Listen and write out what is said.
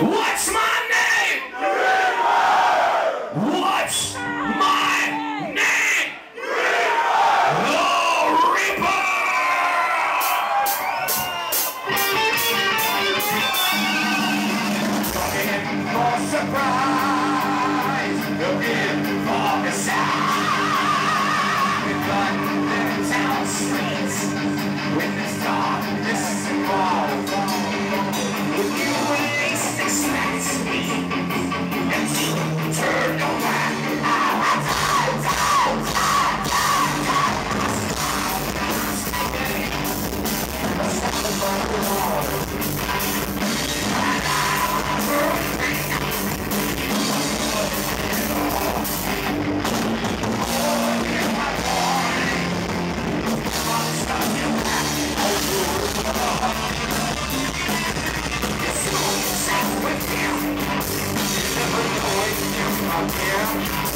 What's my name? Reaper! What's my name? Reaper! The Reaper! Looking for surprise, looking for a sign. Спасибо.